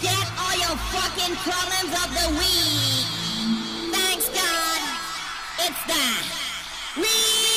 forget all your fucking problems of the week. Thanks God, it's the weekend.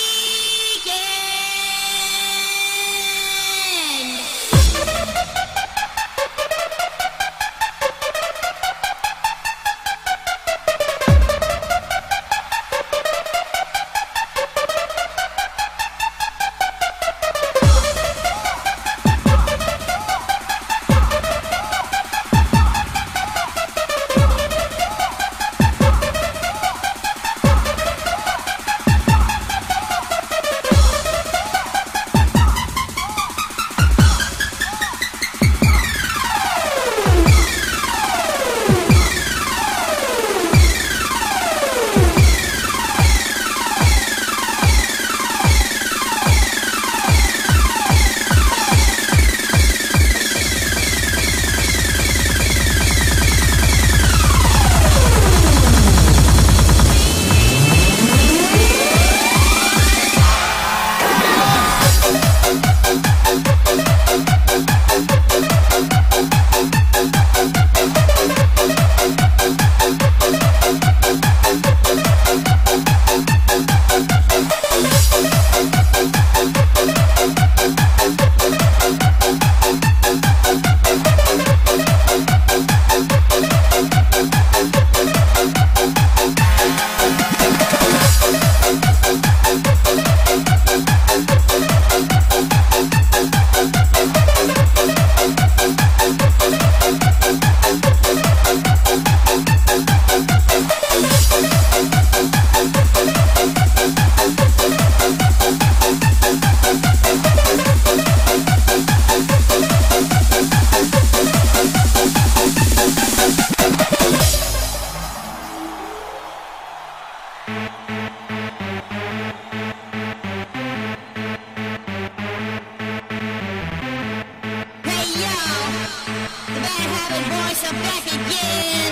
so back again.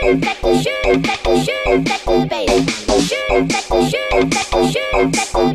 Sure, sure, baby. shoot, sure, shoot! sure,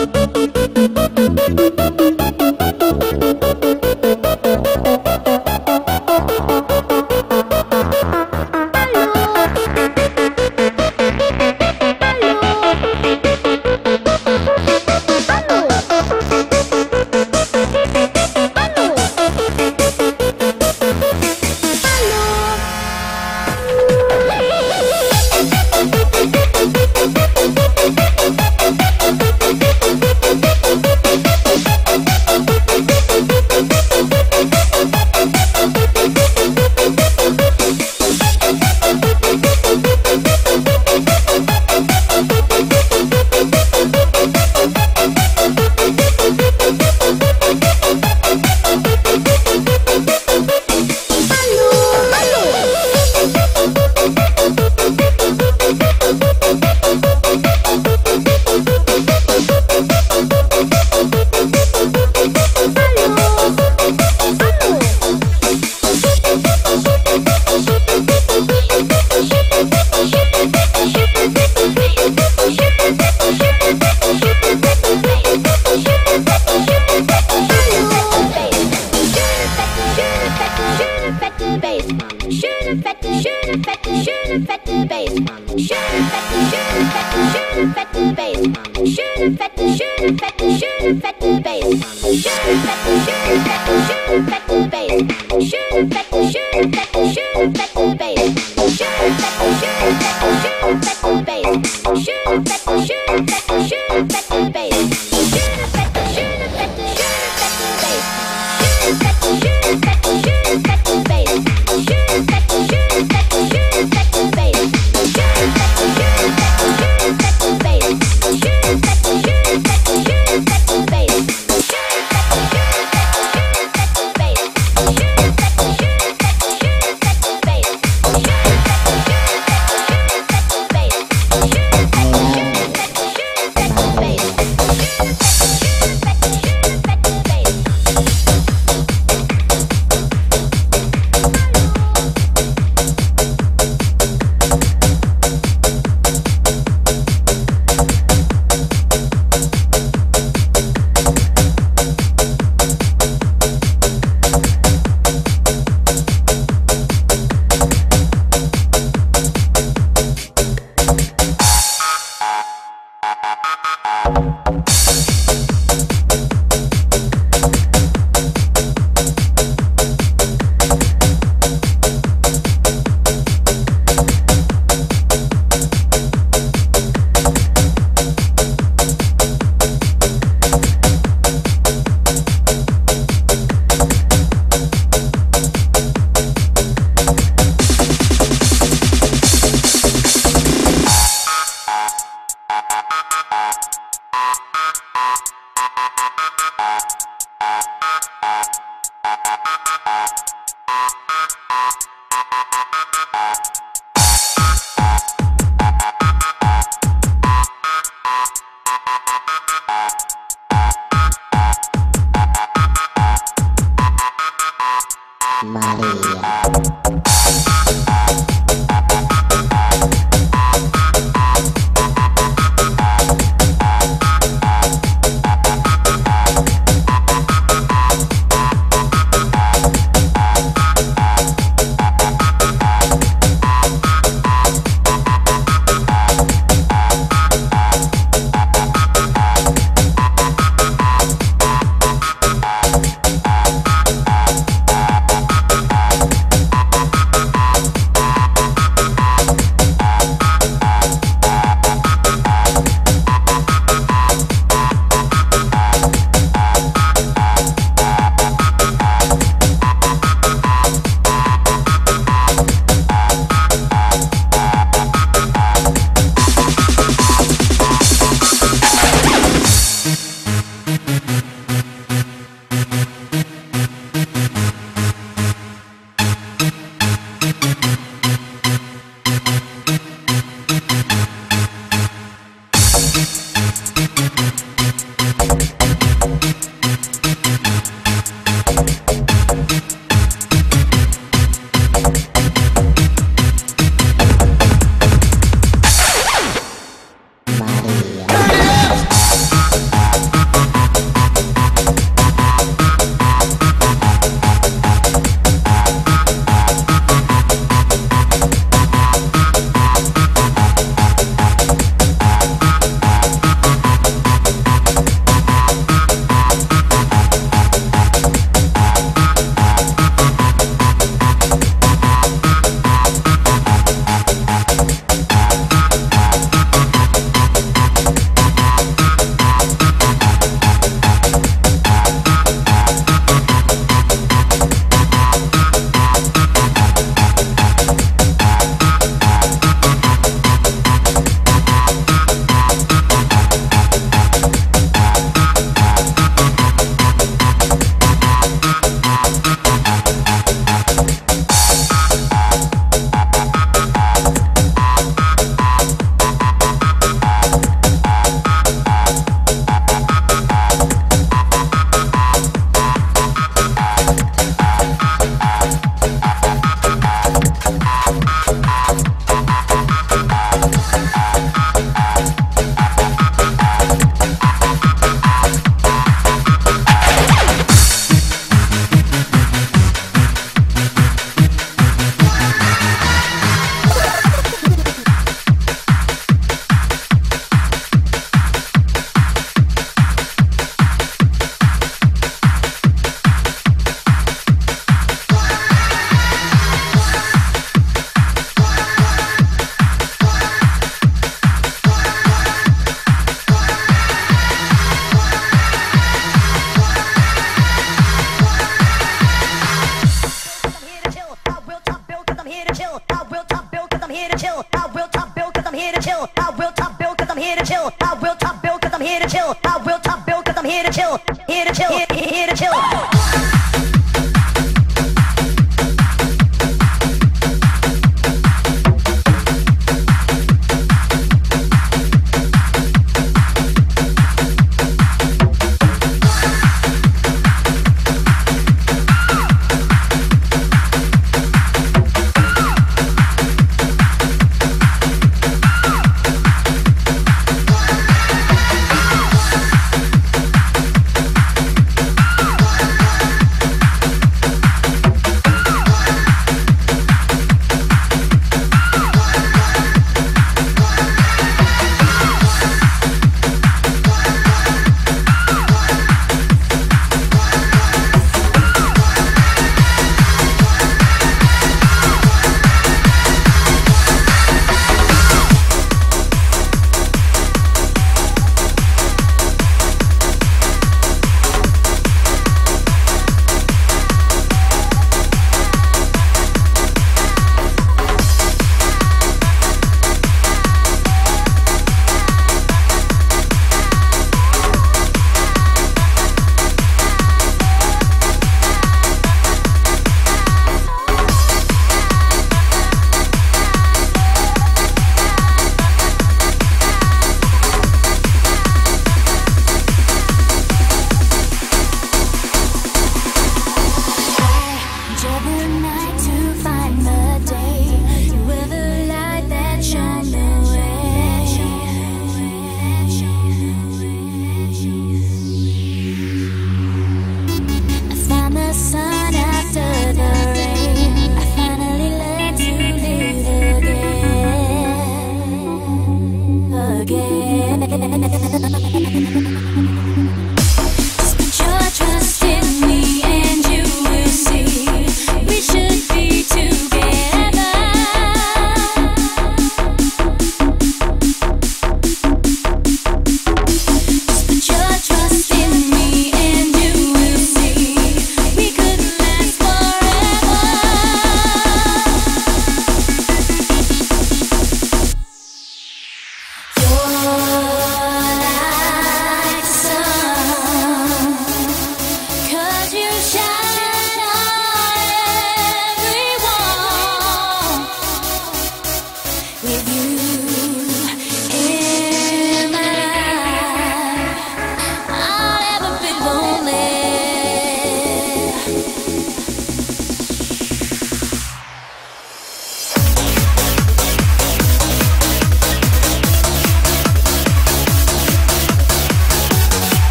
Thank you.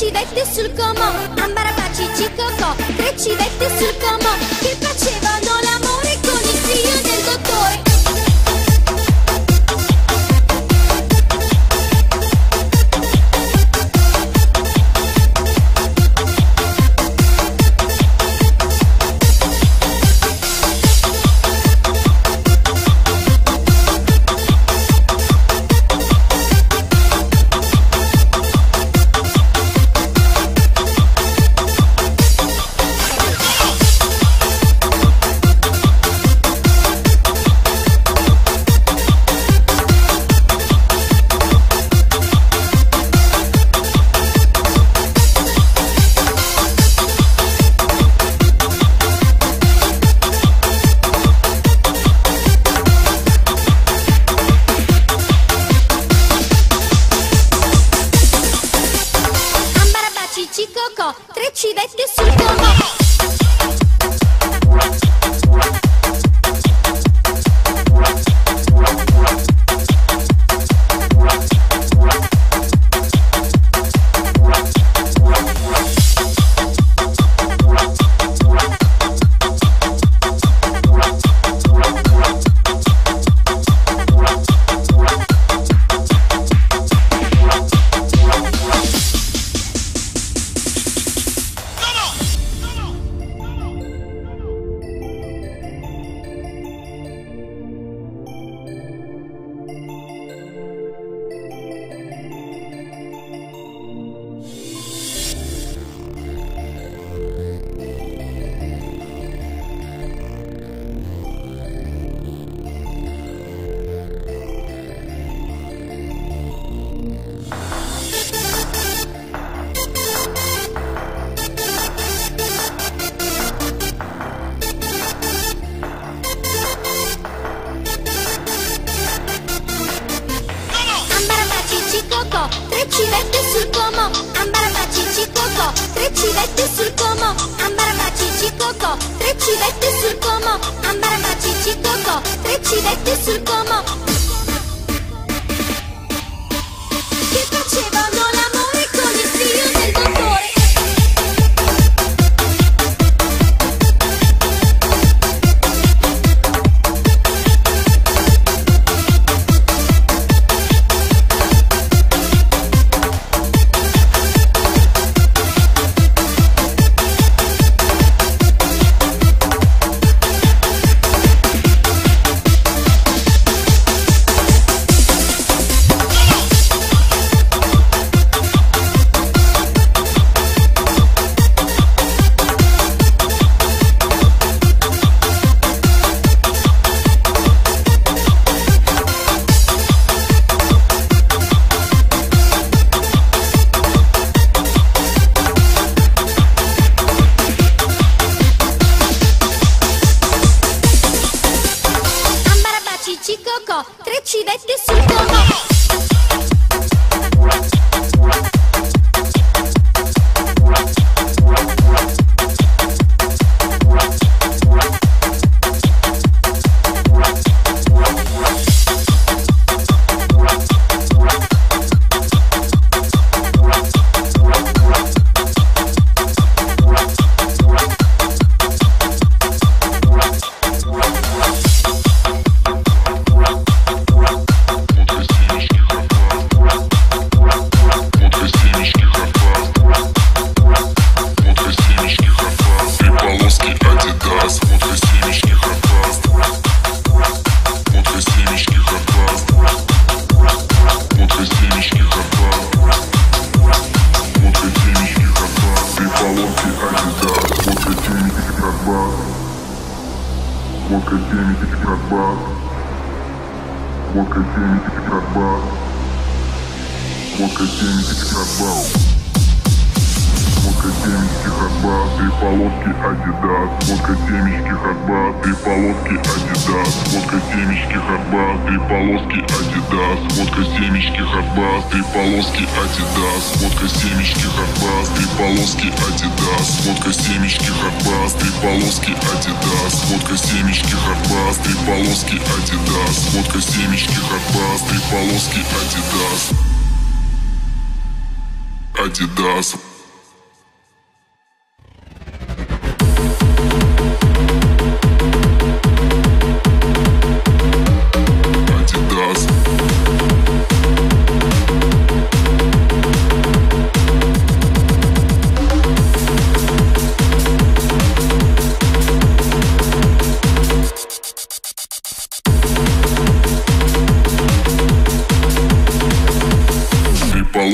Civette sul como. Ambarabaci cicocò, tre civette sul como.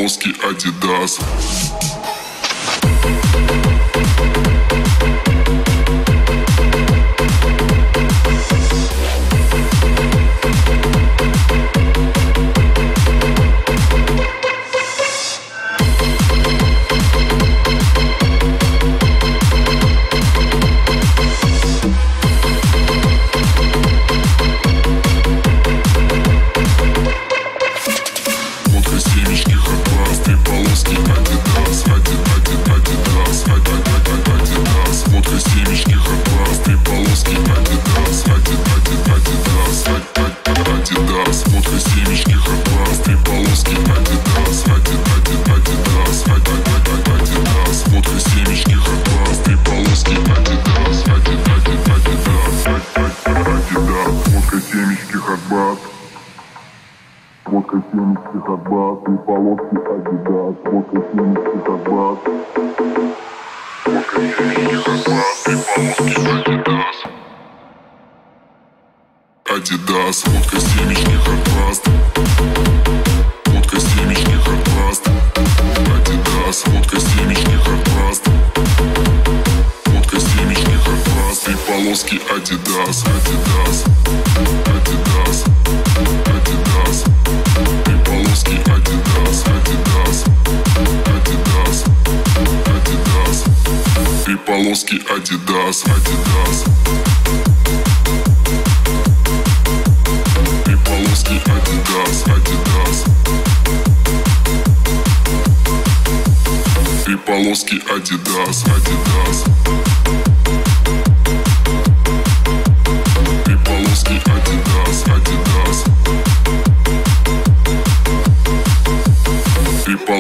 плоский Адидас.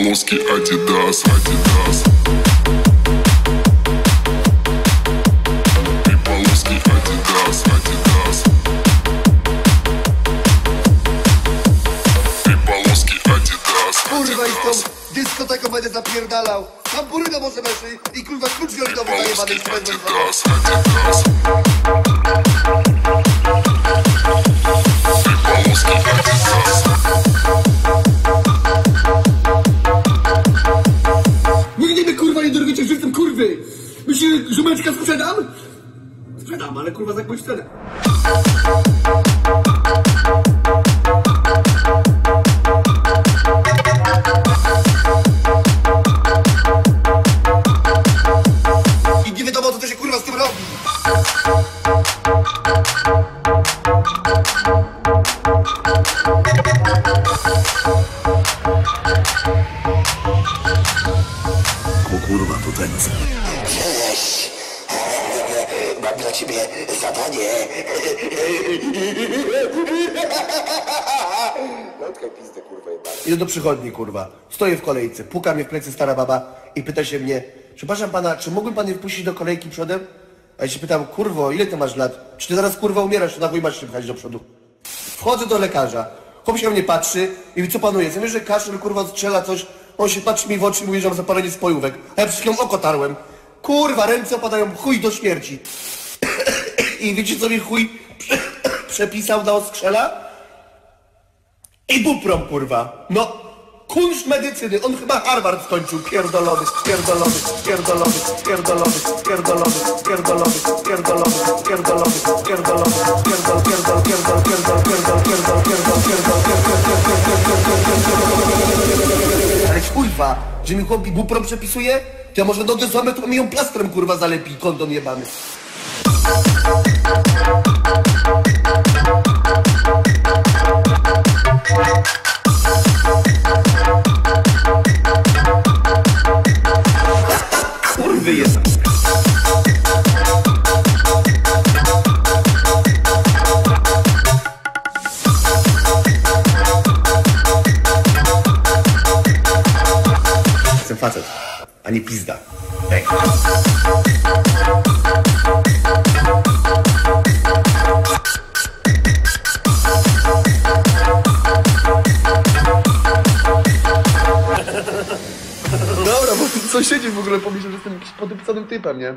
полоски Adidas, Adidas. Три полоски Adidas, Adidas. Три полоски Adidas, Kurwa i z Adidas. tą dyskoteką będę zapierdalał. Tam buryno może weszli i kurwa klucz wiolinowy zajebany Полоски instrument wezwał. Adidas, Adidas. kurwa. Stoję w kolejce, puka mnie w plecy stara baba i pyta się mnie, przepraszam pana, czy mógłbym pan mnie wpuścić do kolejki przodem? A ja się pytam, kurwo, ile ty masz lat? Czy ty zaraz kurwa umierasz, to na chuj masz się pchać do przodu? Wchodzę do lekarza, chłop się na mnie patrzy i mówi, co panu jest? Ja że kaszel, kurwa, strzela coś, on się patrzy mi w oczy i mówi, że mam zapalenie spojówek. A ja przed chwilą oko tarłem. Kurwa, ręce opadają, chuj do śmierci. I wiecie, co mi chuj prze przepisał na oskrzela? I buprom, kurwa. No, kunszt medycyny. On chyba Harvard skończył. Pierdolony, pierdolony, pierdolony, pierdolony, pierdolony, pierdolony, pierdolony, pierdolony, pierdolony, pierdol, pierdol, pierdol, pierdol, pierdol, pierdol, pierdol, pierdol, pierdol, Ale kurwa, że mi chłop buprom przepisuje? To ja może nogę złamę, to mi ją plastrem, kurwa, zalepi, kondom jebany. Podupcanym typem, nie?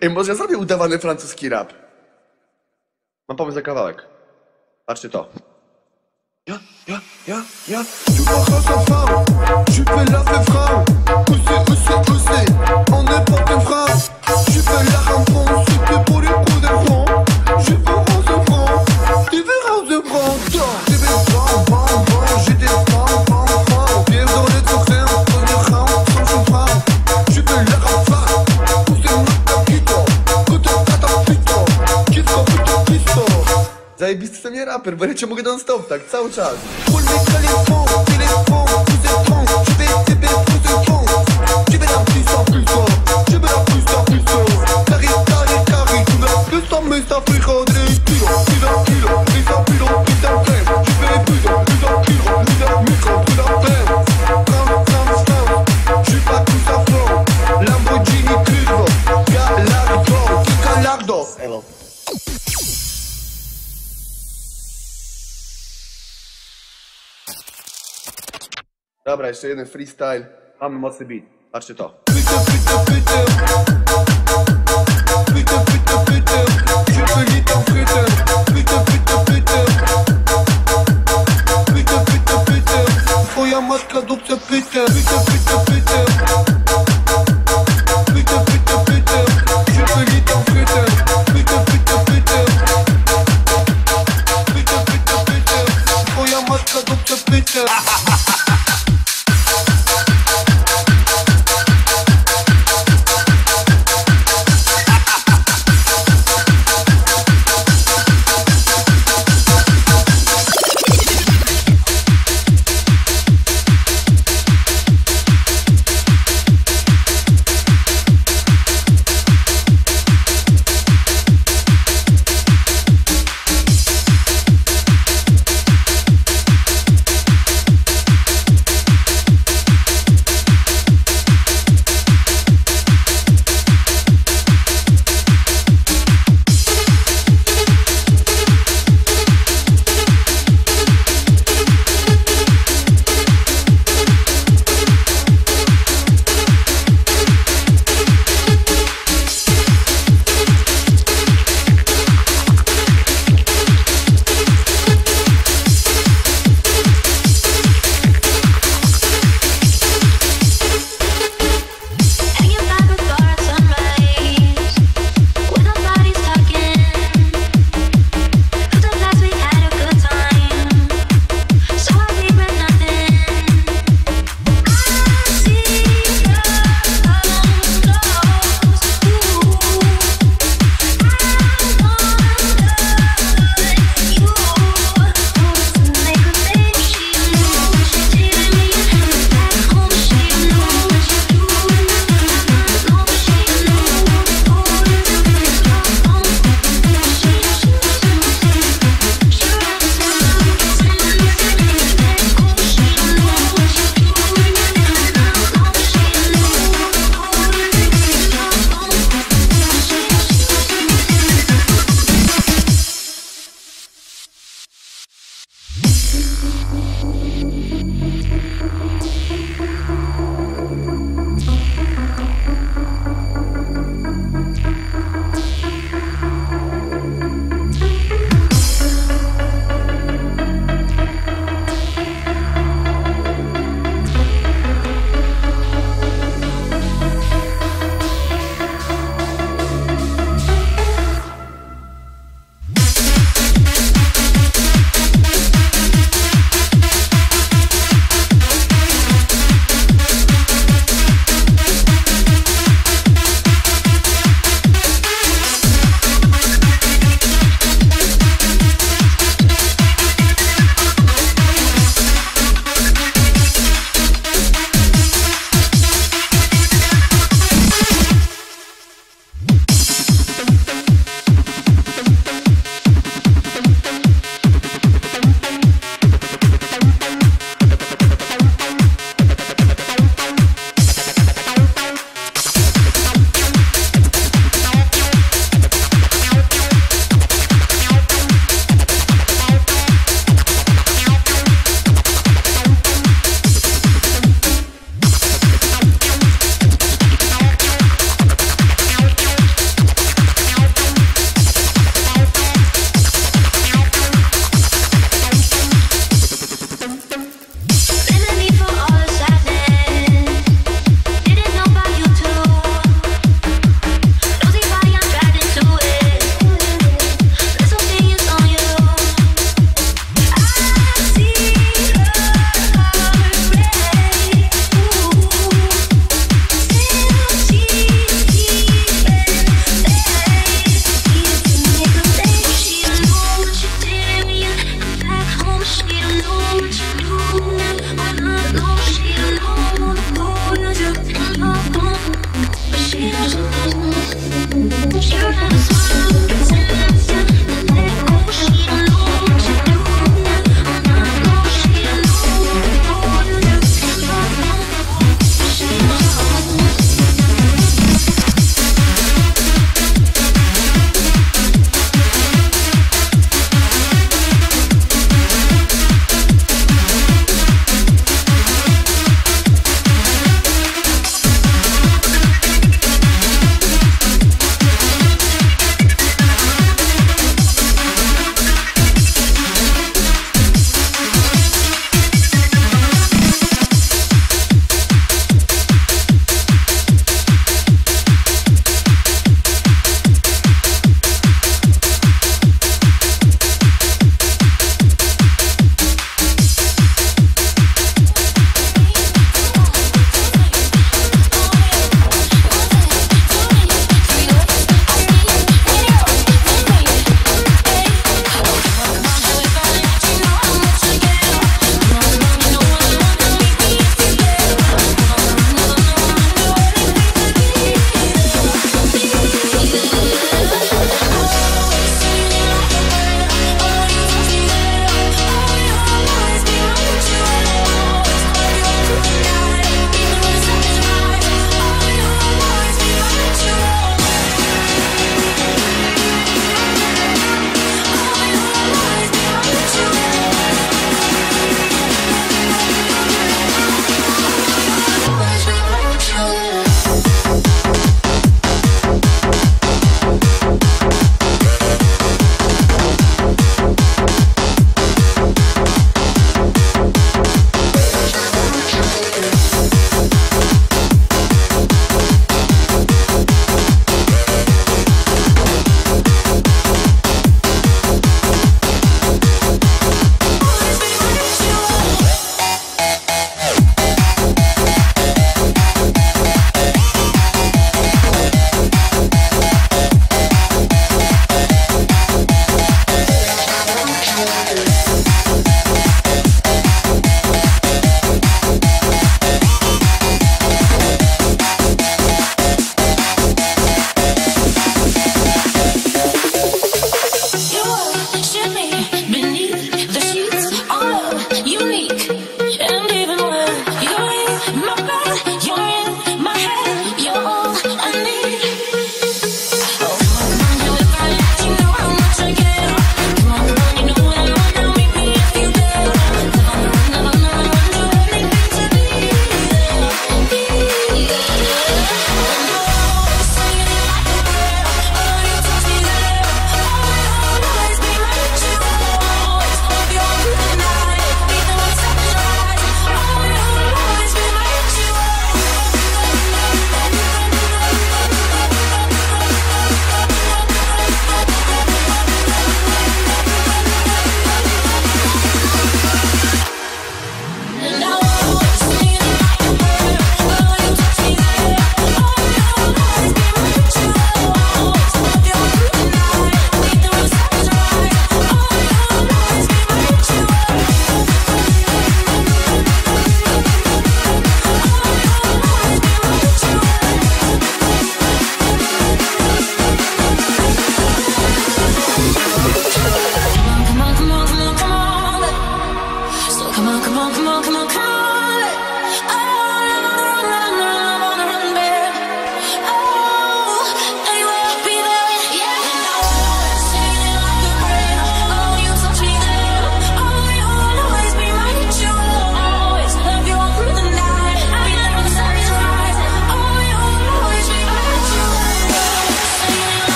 Ej, może ja zrobię udawany francuski rap. Mam pomysł na kawałek. Patrzcie to. Ja, ja, ja, ja. Tu tu fais la fée. Poussez, poussez, poussez, on frères. Je fais la Zajebisty jestem raper, bo ja cię mogę non-stop tak, cały czas. Dobra, jeszcze jeden freestyle. Mamy mocny beat. Patrzcie to.